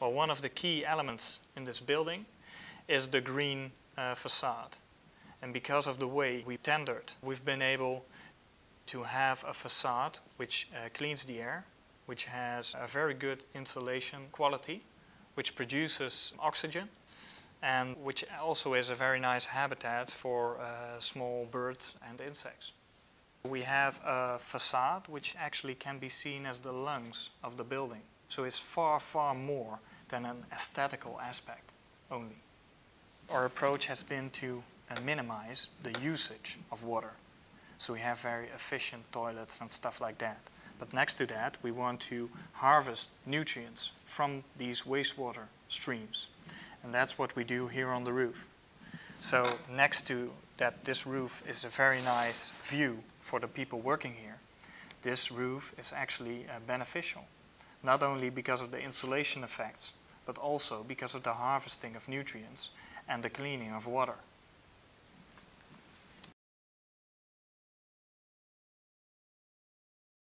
Well, one of the key elements in this building is the green uh, facade. And because of the way we tendered, we've been able to have a facade which uh, cleans the air, which has a very good insulation quality, which produces oxygen, and which also is a very nice habitat for uh, small birds and insects. We have a facade which actually can be seen as the lungs of the building. So it's far, far more than an aesthetical aspect only. Our approach has been to uh, minimize the usage of water. So we have very efficient toilets and stuff like that. But next to that, we want to harvest nutrients from these wastewater streams. And that's what we do here on the roof. So next to that, this roof is a very nice view for the people working here. This roof is actually uh, beneficial, not only because of the insulation effects, but also because of the harvesting of nutrients and the cleaning of water.